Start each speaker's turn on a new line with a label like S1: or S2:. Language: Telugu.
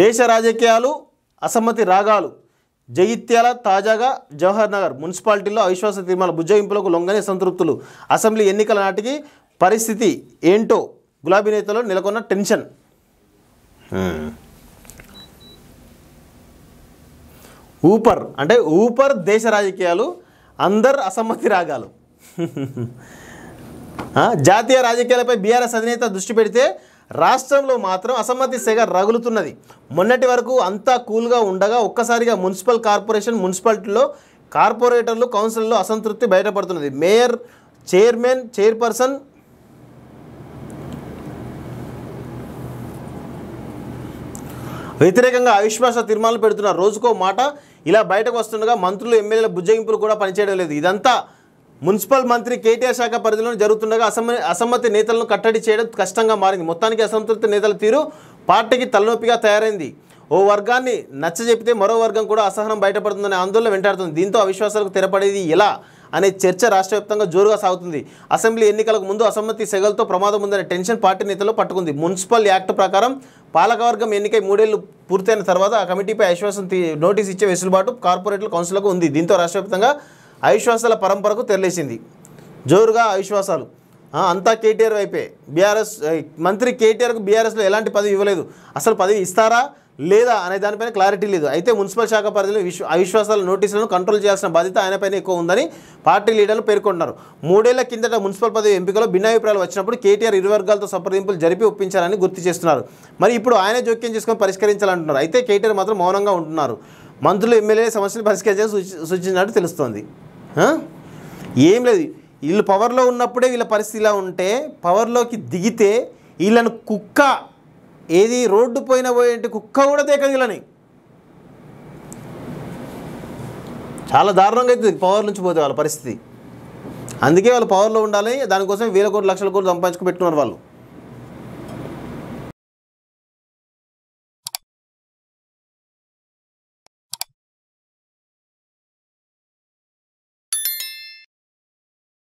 S1: దేశ రాజకీయాలు అసమ్మతి రాగాలు జగిత్యాల తాజాగా జవహర్ నగర్ మున్సిపాలిటీలో అవిశ్వాస తీర్మానాల బుజ్జగింపులకు లొంగని సంతృప్తులు అసెంబ్లీ ఎన్నికల నాటికి పరిస్థితి ఏంటో గులాబీ నేతలో నెలకొన్న టెన్షన్. ఊపర్ అంటే ఊపర్ దేశ రాజకీయాలు అందరు అసమ్మతి రాగాలు. జాతీయ రాజకీయాలపై బీఆర్ఎస్ అధినేత దృష్టి పెడితే రాష్ట్రంలో మాత్రం అసమ్మతి సెగ రగులుతున్నది. మొన్నటి వరకు అంతా కూల్గా ఉండగా ఒక్కసారిగా మున్సిపల్ కార్పొరేషన్ మున్సిపాలిటీలో కార్పొరేటర్లు కౌన్సిల్లో అసంతృప్తి బయటపడుతున్నది. మేయర్ చైర్మన్ చైర్పర్సన్ వ్యతిరేకంగా అవిశ్వాస తీర్మానాలు పెడుతున్నారు రోజుకో మాట ఇలా బయటకు వస్తుండగా మంత్రులు ఎమ్మెల్యేల బుజ్జగింపులు కూడా పనిచేయడం లేదు. ఇదంతా మున్సిపల్ మంత్రి కేటీఆర్ శాఖ పరిధిలో జరుగుతుండగా అసమ్మ అసమ్మతి నేతలను కట్టడి చేయడం కష్టంగా మారింది. మొత్తానికి అసంతృప్తి నేతల తీరు పార్టీకి తలనొప్పిగా తయారైంది. ఓ వర్గాన్ని నచ్చజెపితే మరో వర్గం కూడా అసహనం బయటపడుతుందనే ఆందోళన వెంటాడుతుంది. దీంతో అవిశ్వాసాలకు తెరపడేది ఎలా అనే చర్చ రాష్ట్ర వ్యాప్తంగా జోరుగా సాగుతుంది. అసెంబ్లీ ఎన్నికలకు ముందు అసమ్మతి సెగలతో ప్రమాదం ఉందనే టెన్షన్ పార్టీ నేతలు పట్టుకుంది. మున్సిపల్ యాక్ట్ ప్రకారం పాలకవర్గం ఎన్నికై మూడేళ్ళు పూర్తయిన తర్వాత ఆ కమిటీపై అవిశ్వాసం నోటీస్ ఇచ్చే వెసులుబాటు కార్పొరేట్ల కౌన్సిల్కు ఉంది. దీంతో రాష్ట్ర అవిశ్వాసాల పరంపరకు తెరలేసింది. జోరుగా అవిశ్వాసాలు. అంతా కేటీఆర్ వైపే. బీఆర్ఎస్ మంత్రి కేటీఆర్కు బీఆర్ఎస్లో ఎలాంటి పదవి ఇవ్వలేదు. అసలు పదవి ఇస్తారా? లేదా? అనే దానిపైన క్లారిటీ లేదు. అయితే మున్సిపల్ శాఖ పరిధిలో విశ్వ అవిశ్వాసాల నోటీసులను కంట్రోల్ చేయాల్సిన బాధ్యత ఆయనపైన ఎక్కువ ఉందని పార్టీ లీడర్లు పేర్కొంటున్నారు మూడేళ్ళ కిందట మున్సిపల్ పదవి ఎంపికలో భిన్నాభిప్రాయాలు వచ్చినప్పుడు కేటీఆర్ ఇరు వర్గాలతో సంప్రదింపులు జరిపి ఒప్పించాలని గుర్తు చేస్తున్నారు. మరి ఇప్పుడు ఆయన జోక్యం చేసుకొని పరిష్కరించాలంటున్నారు. అయితే కేటీఆర్ మాత్రం మౌనంగా ఉంటున్నారు. మంత్రులు ఎమ్మెల్యే సమస్యలు పరిష్కరించాలని సూచి సూచించినట్టు తెలుస్తోంది. ఏం లేదు. వీళ్ళు పవర్లో ఉన్నప్పుడే వీళ్ళ పరిస్థితి ఇలా ఉంటే పవర్లోకి దిగితే వీళ్ళను కుక్క ఏది రోడ్డు పోయిన పోయేంటి కుక్క కూడా తేకదు వీళ్ళని చాలా దారుణంగా అవుతుంది పవర్ నుంచి పోతే వాళ్ళ పరిస్థితి. అందుకే వాళ్ళు పవర్లో ఉండాలి దానికోసం వేల కోట్ల లక్షల కోట్లు సంపాదించుకు పెట్టుకున్నారు వాళ్ళు.